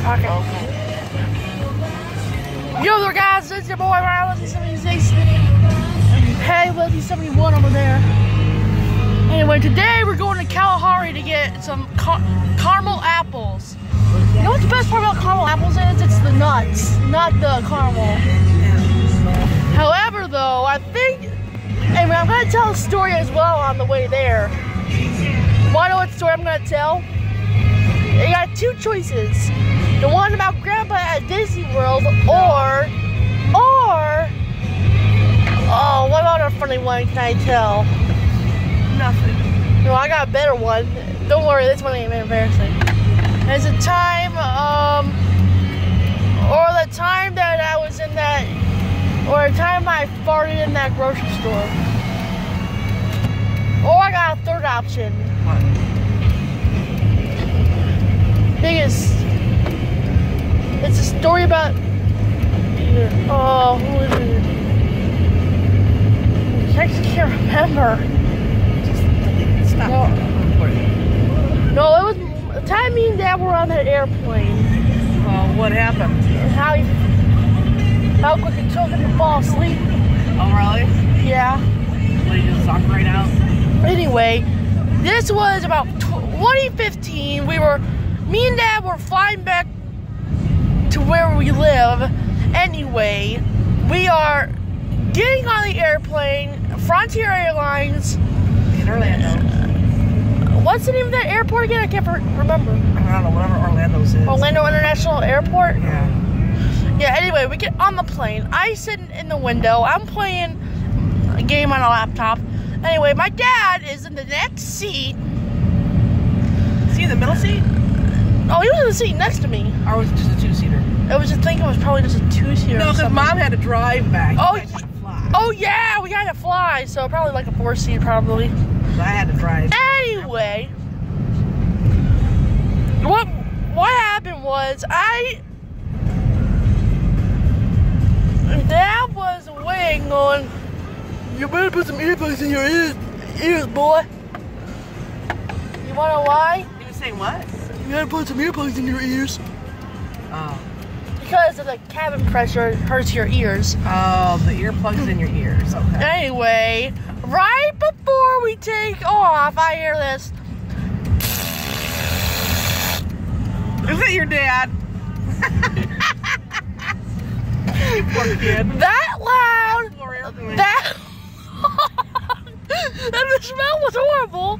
Okay. Yo there guys, it's your boy Ryan Leslie 76. Hey Lizzy 71 over there. Anyway, today we're going to Kalahari to get some car caramel apples. You know what the best part about caramel apples is? It's the nuts, not the caramel. However though, I think, anyway, I'm going to tell a story as well on the way there. Want to know what story I'm going to tell? You got two choices. The one about Grandpa at Disney World, or, or, oh, what other funny one can I tell? Nothing. No, I got a better one. Don't worry, this one ain't embarrassing. It's a time, um, or the time that I was in that, or the time I farted in that grocery store. Or I got a third option. What? biggest. It's a story about. Oh, who is it? I just can't remember. Stop. No. No, it was the time me and Dad were on that airplane. Well, what happened? And how he, how quick it took him to fall asleep. Oh, really? Yeah. Well, you just suck right out? Anyway, this was about 2015. We were, me and Dad were flying back to where we live. Anyway, we are getting on the airplane, Frontier Airlines. In Orlando. What's the name of that airport again? I can't re- remember. I don't know, whatever Orlando's is. Orlando International Airport. Yeah. Yeah, anyway, we get on the plane. I sit in the window. I'm playing a game on a laptop. Anyway, my dad is in the next seat. See the middle seat? Oh, he was in the seat next to me. Or was it just a two-seater? I was just thinking it was probably just a two-seater. No, because mom had to drive back. Oh, You guys fly. Oh yeah, we had to fly, so probably like a four-seat probably. I had to drive. Anyway, what what happened was I Dad was waiting on. You better put some earplugs in your ears, ears, boy. You wanna why? You were saying what? You gotta put some earplugs in your ears Oh. Because of the cabin pressure it hurts your ears. Oh, the earplugs in your ears. Okay. Anyway, right before we take off, I hear this. Is it your dad? Poor kid. That loud. That. and the smell was horrible.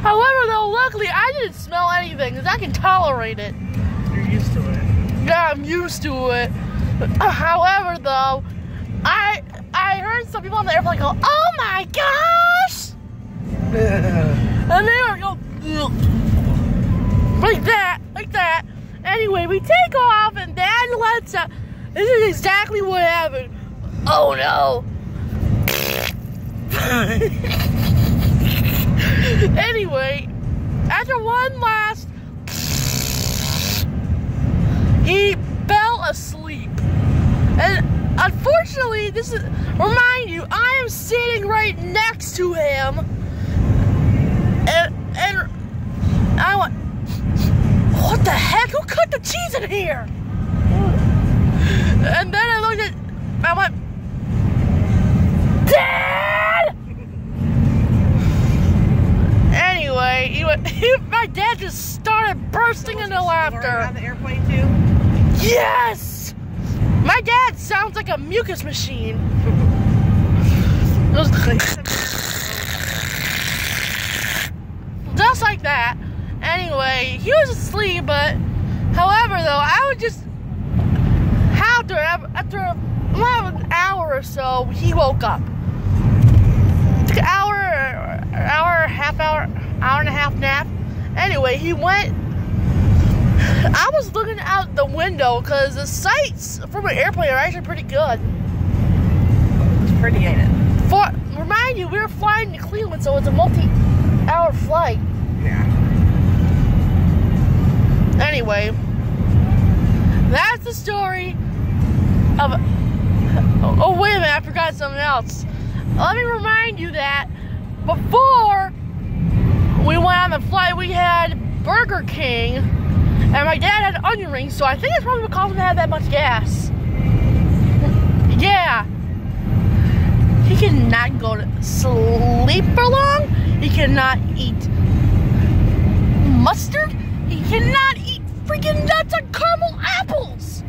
However, though, luckily I didn't smell anything because I can tolerate it. I'm used to it. However, though, I I heard some people on the airplane go, "Oh my gosh!" And they were go like that, like that. Anyway, we take off and Dad lets out. This is exactly what happened. Oh no. anyway, after one last, he fell asleep. And unfortunately, this is remind you, I am sitting right next to him. And and I went, what the heck? Who cut the cheese in here? And then I looked at, I went, Dad! Anyway, he went, my dad just started bursting into laughter. On the airplane too? Yes! My dad sounds like a mucus machine. Just like that. Anyway, he was asleep, but however, though, I would just after after about an hour or so, he woke up. Took an hour, hour, half hour, hour and a half nap. Anyway, he went. I was looking out the window because the sights from an airplane are actually pretty good. It's pretty, ain't it? For remind you, we were flying to Cleveland, so it's a multi-hour flight. Yeah. Anyway, that's the story of. Oh, wait a minute, I forgot something else. Let me remind you that before we went on the flight, we had Burger King, And my dad had onion rings, so I think that's probably him to have that much gas. Yeah. He cannot go to sleep for long. He cannot eat mustard. He cannot eat freaking nuts and caramel apples.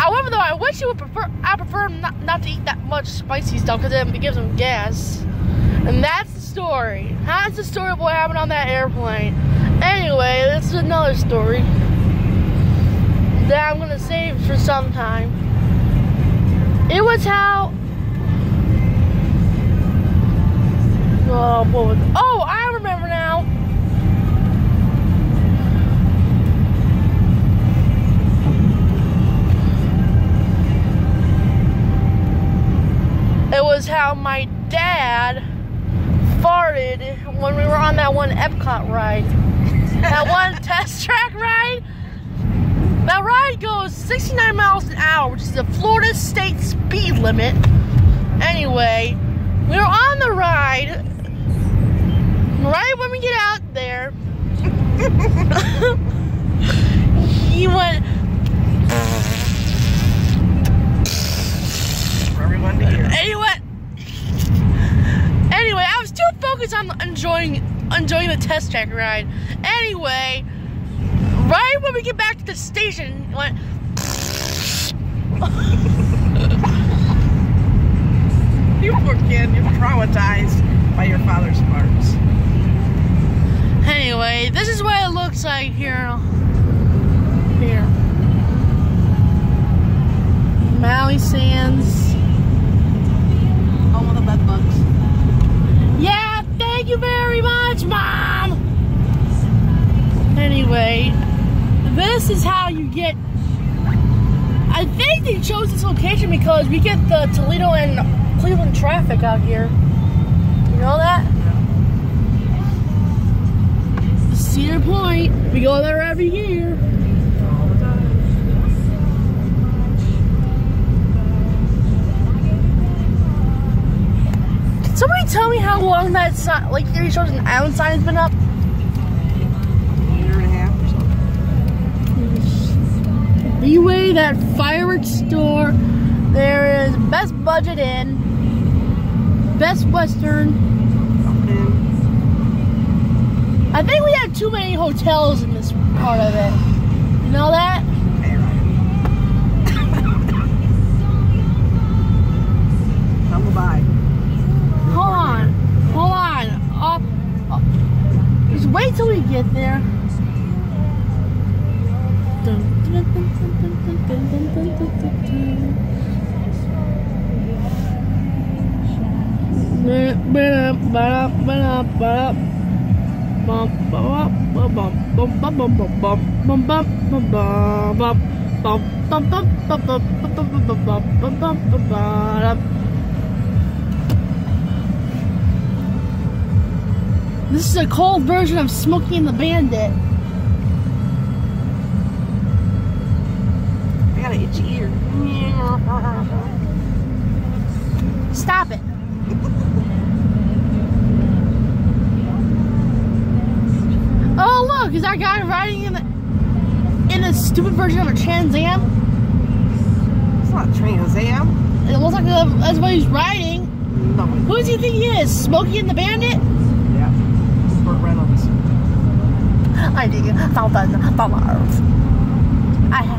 However, though, I wish he would prefer. I prefer not, not to eat that much spicy stuff because it gives him gas. And that's the story. That's the story of what happened on that airplane. Anyway, this is another story that I'm gonna save for some time. It was how. Oh, what was? Oh, I remember now. It was how my dad farted when we were on that one Epcot ride. That one test track ride. That ride goes 69 miles an hour, which is the Florida state speed limit. Anyway, we were on the ride. Right when we get out there, he went. For everyone to hear. Anyway, anyway, I was too focused on enjoying enjoying the test track ride. Anyway, right when we get back to the station, went. You poor kid, you're traumatized by your father's farts. Anyway, this is what it looks like here. Here. Maui Sands. Home of the bed bugs. Yeah, thank you very Anyway, this is how you get. I think they chose this location because we get the Toledo and Cleveland traffic out here. You know that? Cedar Point. We go there every year. Can somebody tell me how long that sign, like Erie Shores and Island sign has been up? A year and a half or Leeway, that fireworks store. There is Best Budget Inn, Best Western. I think we have too many hotels in this part of it. You know that? This is a cold version of Smokey and the Bandit. I got an itchy ear. Stop it. Oh look, is that guy riding in the in a stupid version of a Trans Am? It's not Trans Am. It looks like uh, that's what he's riding. No. Who does he think he is? Smokey and the Bandit? Yeah. Burt Reynolds. I dig it. I have